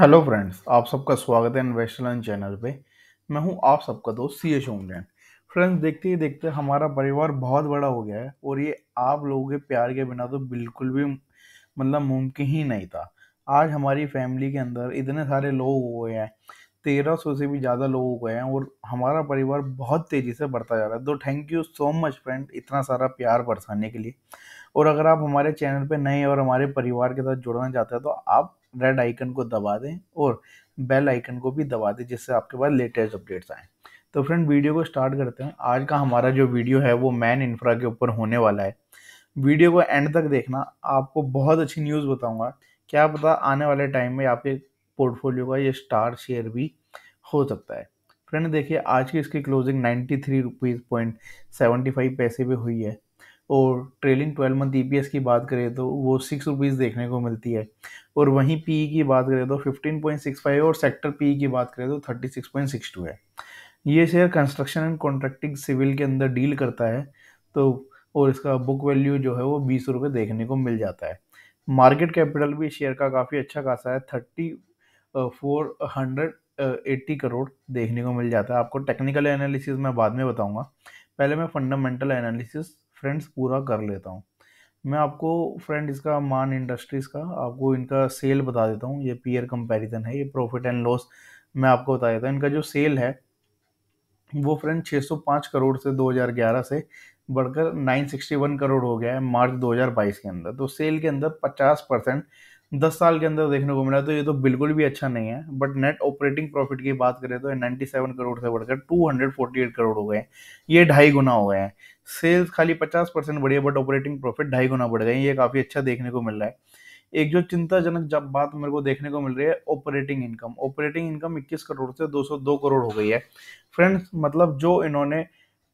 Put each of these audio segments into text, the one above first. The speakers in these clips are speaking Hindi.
हेलो फ्रेंड्स, आप सबका स्वागत है इन्वेस्टलन चैनल पे। मैं हूँ आप सबका दोस्त सी एच ओमलैंड फ्रेंड्स देखते ही देखते हमारा परिवार बहुत बड़ा हो गया है और ये आप लोगों के प्यार के बिना तो बिल्कुल भी मतलब मुमकिन ही नहीं था। आज हमारी फैमिली के अंदर इतने सारे लोग हो गए हैं, तेरह सौ से भी ज़्यादा लोग हो गए हैं और हमारा परिवार बहुत तेज़ी से बढ़ता जा रहा है। तो thank you so much friend इतना सारा प्यार बरसाने के लिए। और अगर आप हमारे चैनल पे नए और हमारे परिवार के साथ जुड़ना चाहते हैं तो आप रेड आइकन को दबा दें और बेल आइकन को भी दबा दें, जिससे आपके पास लेटेस्ट अपडेट्स आएँ। तो फ्रेंड वीडियो को स्टार्ट करते हैं। आज का हमारा जो वीडियो है, वो मैन इंफ्रा के ऊपर होने वाला है। वीडियो को एंड तक देखना। आपको बहुत अच्छी न्यूज़ बताऊँगा। क्या पता आने वाले टाइम में आपके पोर्टफोलियो का ये स्टार शेयर भी हो सकता है। फ्रेंड देखिए, आज की इसकी closing ninety three rupees point seventy five पैसे पे हुई है। और ट्रेलिंग ट्वेल्व मंथ ईपीएस की बात करें तो वो सिक्स रुपीज़ देखने को मिलती है। और वहीं पी e की बात करें तो फिफ्टीन पॉइंट सिक्स फाइव और सेक्टर पी की बात करें तो thirty six point six two है। ये share construction and contracting civil के अंदर डील करता है तो और इसका बुक वैल्यू जो है वो बीस रुपये देखने को मिल जाता है। मार्केट कैपिटल भी शेयर का काफ़ी अच्छा खासा है thirty four hundred eighty crore देखने को मिल जाता है। आपको टेक्निकल एनालिसिस मैं बाद में बताऊँगा। पहले मैं फंडामेंटल एनालिसिस फ्रेंड्स पूरा कर लेता हूँ। मैं आपको फ्रेंड इसका मान इंडस्ट्रीज़ का, आपको इनका सेल बता देता हूँ। ये पीयर कंपैरिजन है, ये प्रॉफिट एंड लॉस मैं आपको बता देता हूँ। इनका जो सेल है, वो फ्रेंड 605 करोड़ से 2011 से बढ़कर 961 करोड़ हो गया है मार्च 2022 के अंदर। तो सेल के अंदर 50 परसेंट दस साल के अंदर देखने को मिला तो ये तो बिल्कुल भी अच्छा नहीं है। बट नेट ऑपरेटिंग प्रॉफिट की बात करें तो नाइन्टी सेवन करोड़ से बढ़कर two hundred forty eight crore हो गए ये ढाई गुना हो गए हैं। सेल्स खाली पचास परसेंट बढ़ी है बट ऑपरेटिंग प्रॉफिट ढाई गुना बढ़ गए ये काफ़ी अच्छा देखने को मिल रहा है। एक जो चिंताजनक जब बात मेरे को देखने को मिल रही है operating income operating income 21 crore से 202 करोड़ हो गई है। फ्रेंड्स मतलब जो इन्होंने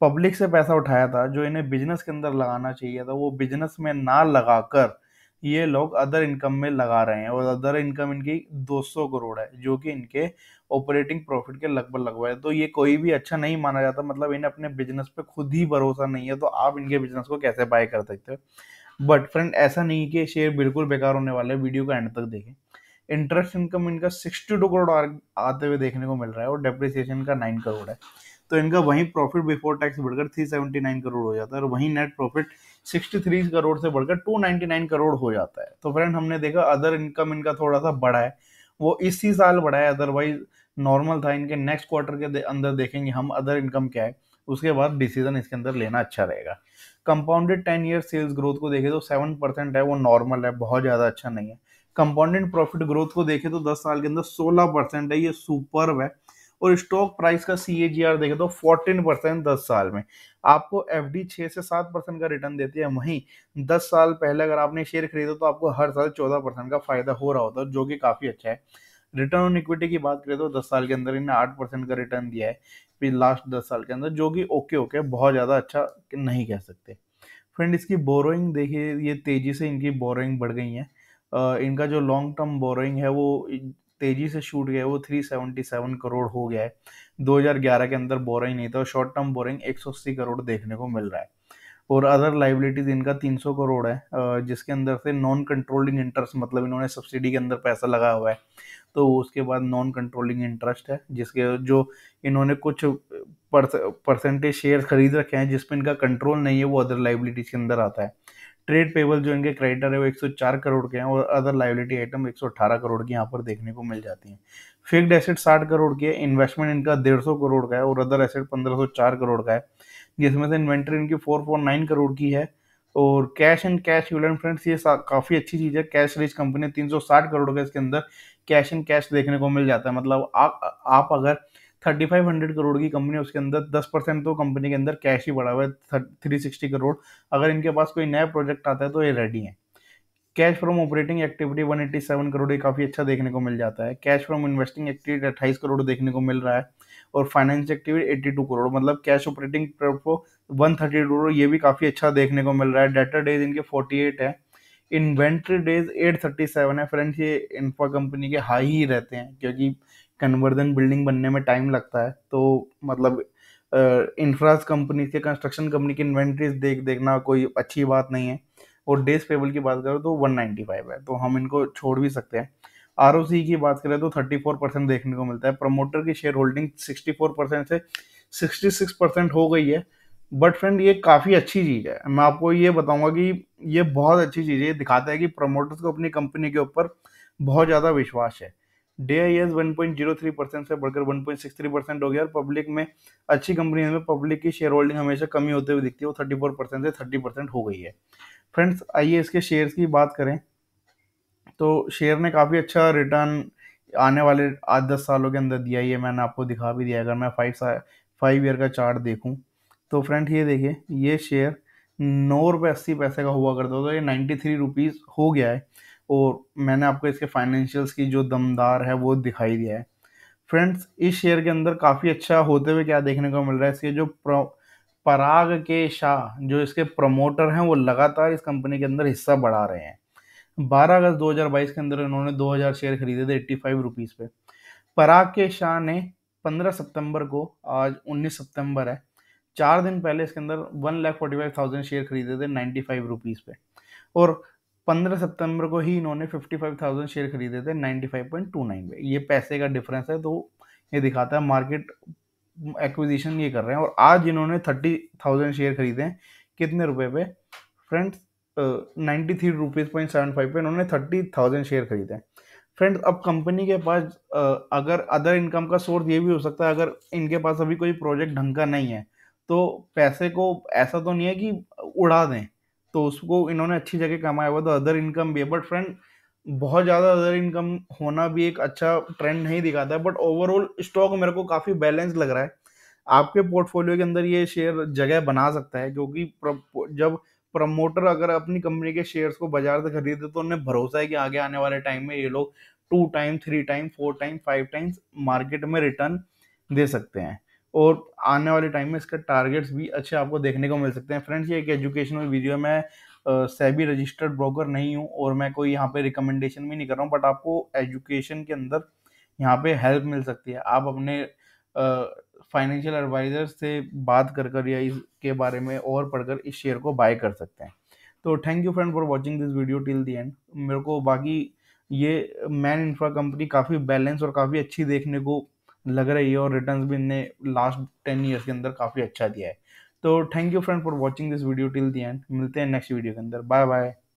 पब्लिक से पैसा उठाया था, जो इन्हें बिज़नेस के अंदर लगाना चाहिए था, वो बिज़नेस में ना लगाकर ये लोग अदर इनकम में लगा रहे हैं और अदर इनकम इनकी 200 करोड़ है, जो कि इनके ऑपरेटिंग प्रॉफिट के लगभग लगभग है। तो ये कोई भी अच्छा नहीं माना जाता मतलब इन्हें अपने बिज़नेस पे खुद ही भरोसा नहीं है तो आप इनके बिज़नेस को कैसे बाय कर सकते हो? बट फ्रेंड ऐसा नहीं कि शेयर बिल्कुल बेकार होने वाले वीडियो का एंड तक देखें। इंटरेस्ट इनकम इनका सिक्सटी टू करोड़ आते हुए देखने को मिल रहा है और डेप्रिसिएशन का नाइन करोड़ है। तो इनका वहीं प्रॉफिट बिफोर टैक्स बढ़कर थ्री सेवेंटी नाइन करोड़ हो जाता है और वहीं net profit sixty three crore से बढ़कर टू नाइनटी नाइन करोड़ हो जाता है। तो फ्रेंड हमने देखा अदर इनकम इनका थोड़ा सा बढ़ा है। वो इसी साल बढ़ा है अदरवाइज़ नॉर्मल था। इनके नेक्स्ट क्वार्टर के अंदर देखेंगे हम अदर इनकम क्या है। उसके बाद डिसीज़न इसके अंदर लेना अच्छा रहेगा। Compounded ten year sales growth को देखे तो सेवन परसेंट है, वो नॉर्मल है, बहुत ज़्यादा अच्छा नहीं है। कंपाउंडेड प्रॉफिट ग्रोथ को देखे तो दस साल के अंदर सोलह परसेंट है, ये सुपर है। और स्टॉक प्राइस का सी ए जी आर देखे तो फोर्टीन परसेंट दस साल में। आपको एफ़ डी छः से सात परसेंट का रिटर्न देती है, वहीं दस साल पहले अगर आपने शेयर खरीदा तो आपको हर साल चौदह परसेंट का फ़ायदा हो रहा होता है, जो कि काफ़ी अच्छा है। रिटर्न ऑन इक्विटी की बात करें तो दस साल के अंदर इन्हें आठ परसेंट का रिटर्न दिया है, फिर लास्ट दस साल के अंदर, जो कि ओके ओके बहुत ज़्यादा अच्छा नहीं कह सकते। फ्रेंड इसकी बोरोइंग देखिए, ये तेज़ी से इनकी बोरोइंग बढ़ गई है। इनका जो लॉन्ग टर्म बोरोइंग है वो तेज़ी से शूट गया वो 377 करोड़ हो गया है। 2011 के अंदर बोरिंग नहीं था और शॉर्ट टर्म बोरिंग 180 करोड़ देखने को मिल रहा है। और अदर लाइबिलिटीज इनका 300 करोड़ है जिसके अंदर से नॉन कंट्रोलिंग इंटरेस्ट मतलब इन्होंने सब्सिडी के अंदर पैसा लगाया हुआ है तो उसके बाद नॉन कंट्रोलिंग इंटरेस्ट है, जिसके जो इन्होंने कुछ परसेंटेज शेयर खरीद रखे हैं जिसमें इनका कंट्रोल नहीं है, वो अदर लाइबिलिटीज के अंदर आता है। ट्रेड पेबल जो इनके क्रेडिटर है, वो 104 करोड़ के हैं और अदर लाइबिलिटी आइटम 118 करोड़ की यहाँ पर देखने को मिल जाती हैं। फिक्ड एसेट 60 करोड़ की है इन्वेस्टमेंट इनका 150 करोड़ का है और अदर एसेट 1504 करोड़ का है। जिसमें से इन्वेंट्री इनकी 449 करोड़ की है और cash and cash equivalent friends ये काफ़ी अच्छी चीज़ है। कैश रिच कंपनी तीन सौ साठ करोड़ का इसके अंदर कैश एंड कैश देखने को मिल जाता है। मतलब आप आप अगर थर्टी फाइव हंड्रेड करोड़ की कंपनी उसके अंदर दस परसेंट तो कंपनी के अंदर कैश ही बढ़ा हुआ है, थ्री सिक्सटी करोड़। अगर इनके पास कोई नया प्रोजेक्ट आता है तो ये रेडी है। Cash from operating activity 187 crore काफ़ी अच्छा देखने को मिल जाता है। कैश फ्रॉम इन्वेस्टिंग एक्टिविटी अट्ठाईस करोड़ देखने को मिल रहा है, और फाइनेंस एक्टिविटी 82 करोड़। मतलब cash operating one thirty crore, ये भी काफ़ी अच्छा देखने को मिल रहा है। डेटा डेज़ इनके 48 है। इन्वेंट्री डेज़ 837 है। फ्रेंड्स ये इन्फा कंपनी के हाई ही रहते हैं, क्योंकि कन्वर्जन बिल्डिंग बनने में टाइम लगता है। तो मतलब इंफ्रास कंपनी के कंस्ट्रक्शन कंपनी की इन्वेंट्रीज देख, देखना कोई अच्छी बात नहीं है। और डेज़ पेबल की बात करें तो 195 है। तो हम इनको छोड़ भी सकते हैं। आरओसी की बात करें तो 34 परसेंट देखने को मिलता है। प्रमोटर की शेयर होल्डिंग 64 परसेंट से 66 परसेंट हो गई है। बट फ्रेंड ये काफ़ी अच्छी चीज़ है। मैं आपको ये बताऊँगा कि ये बहुत अच्छी चीज़ है। ये दिखाता है कि प्रमोटर्स को अपनी कंपनी के ऊपर बहुत ज़्यादा विश्वास है। D I S one point zero three percent से बढ़कर one point six three percent हो गया और पब्लिक में अच्छी कंपनी में पब्लिक की शेयर होल्डिंग हमेशा कमी होते हुए दिखती है। वो थर्टी फोर परसेंट से थर्टी परसेंट हो गई है। फ्रेंड्स आइए इसके शेयर्स की बात करें। तो शेयर ने काफ़ी अच्छा रिटर्न आने वाले आठ दस सालों के अंदर दिया ये मैंने आपको दिखा भी दिया अगर मैं फाइव फाइव ईयर का चार्ट देखूँ तो फ्रेंड ये देखिए, ये शेयर नौ रुपये अस्सी पैसे का हुआ करता था। ये नाइन्टी थ्री रुपीज़ हो गया है। और मैंने आपको इसके फाइनेंशियल्स की जो दमदार है वो दिखाई दिया है। फ्रेंड्स इस शेयर के अंदर काफ़ी अच्छा होते हुए क्या देखने को मिल रहा है? इसके जो पराग के शाह, जो इसके प्रमोटर हैं, वो लगातार इस कंपनी के अंदर हिस्सा बढ़ा रहे हैं। 12 अगस्त 2022 के अंदर इन्होंने 2000 शेयर खरीदे थे एट्टी फाइव रुपीज़ पे। पराग के शाह ने 15 सितंबर को, आज 19 सितंबर है, चार दिन पहले इसके अंदर one lakh forty five thousand share खरीदे थे नाइन्टी फाइव रुपीज़ पे। और पंद्रह सितंबर को ही इन्होंने फिफ्टी फाइव थाउज़ेंड शेयर खरीदे थे ninety five point two nine पे। ये पैसे का डिफरेंस है तो ये दिखाता है मार्केट एक्विजिशन ये कर रहे हैं, और आज इन्होंने थर्टी थाउज़ेंड शेयर खरीदे हैं। कितने रुपए पे? Friends ninety three rupees point seven five पे इन्होंने थर्टी थाउज़ेंड शेयर खरीदे हैं। फ्रेंड्स अब कंपनी के पास अगर अदर इनकम का सोर्स ये भी हो सकता है, अगर इनके पास अभी कोई प्रोजेक्ट ढंग का नहीं है तो पैसे को ऐसा तो नहीं है कि उड़ा दें। तो उसको इन्होंने अच्छी जगह कमाया हुआ तो अदर इनकम भी है। बट फ्रेंड बहुत ज़्यादा अदर इनकम होना भी एक अच्छा ट्रेंड नहीं दिखाता है। बट ओवरऑल स्टॉक मेरे को काफ़ी बैलेंस लग रहा है। आपके पोर्टफोलियो के अंदर ये शेयर जगह बना सकता है, क्योंकि जब प्रमोटर अगर अपनी कंपनी के शेयर्स को बाज़ार से खरीदे तो उन्हें भरोसा है कि आगे आने वाले टाइम में ये लोग two time three time four time five times market में रिटर्न दे सकते हैं। और आने वाले टाइम में इसके टारगेट्स भी अच्छे आपको देखने को मिल सकते हैं। फ्रेंड्स ये एक एजुकेशनल वीडियो मैं सेबी रजिस्टर्ड ब्रोकर नहीं हूँ और मैं कोई यहाँ पे रिकमेंडेशन भी नहीं कर रहा हूँ बट आपको एजुकेशन के अंदर यहाँ पे हेल्प मिल सकती है। आप अपने फाइनेंशियल एडवाइजर से बात कर कर या इसके बारे में और पढ़कर इस शेयर को बाय कर सकते हैं। तो thank you friend for watching this video till the end मेरे को बाकी ये मैन इंफ्रा कंपनी काफ़ी बैलेंस और काफ़ी अच्छी देखने को लग रही है और रिटर्न भी इनने लास्ट टेन ईयर्स के अंदर काफ़ी अच्छा दिया है। तो thank you friend for watching this video till the end मिलते हैं नेक्स्ट वीडियो के अंदर। Bye bye